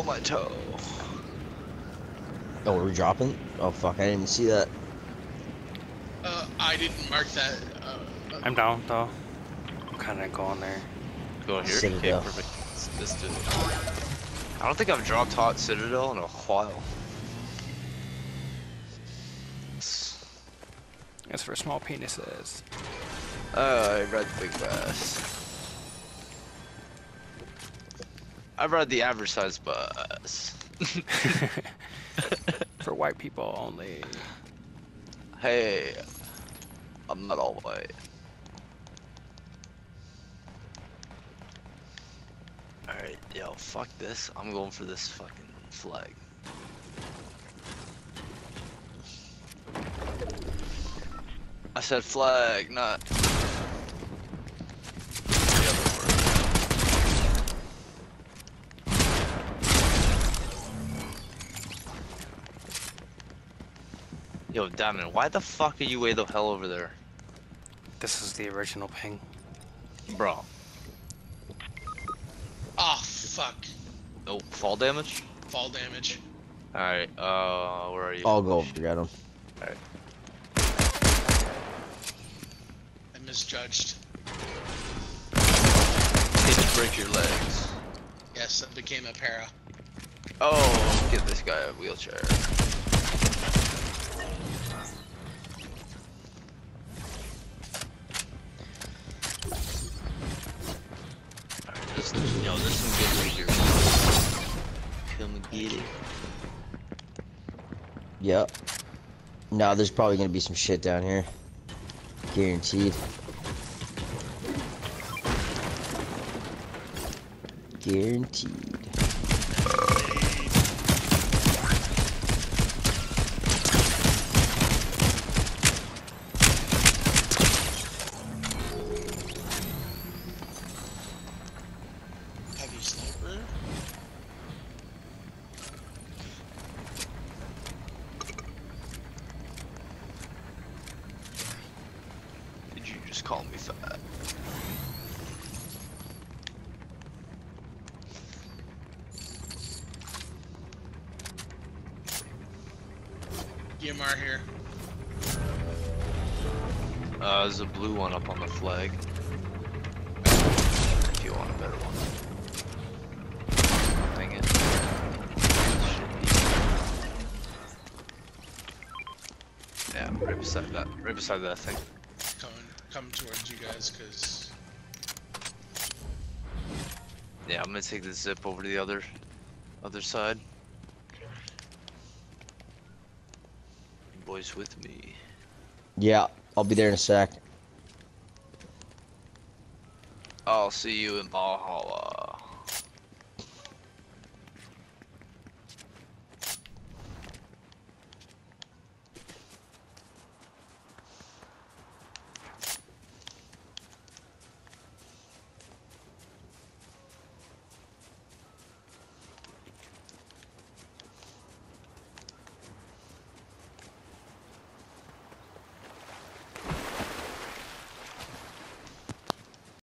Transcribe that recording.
Oh, my toe. Oh, we're dropping? Oh, fuck, I didn't even see that. Uh, I didn't mark that. Uh, uh, I'm down though. I'm kind of going there. Go here. Citadel. Okay, perfect. Let's, let's do it. I don't think I've dropped hot Citadel in a while. It's for small penises. Uh, I read Big Bass. I read the average size bus. for white people only. hey, I'm not all white. Alright, yo, fuck this. I'm going for this fucking flag. I said flag, not. the other word. Yo, Diamond, why the fuck are you way the hell over there? This is the original ping. Bro. oh fuck! Oh, fall damage? Fall damage. Alright, uh, where are you? I'll go over get him. I misjudged. Need to break your legs. Yes, that became a para. Oh, give this guy a wheelchair. Yo, there's some good. Come get it. Yep. No, there's probably gonna be some shit down here. Guaranteed. Guaranteed. Did you just call me fat? EMR here. Uh, there's a blue one up on the flag. If you want a better one. Dang it. Should be- Yeah, right beside that. Right beside that thing. Coming, coming towards you guys, cause Yeah, I'm gonna take the zip over to the other, other side. You boys with me? Yeah, I'll be there in a sec. I'll see you in Valhalla.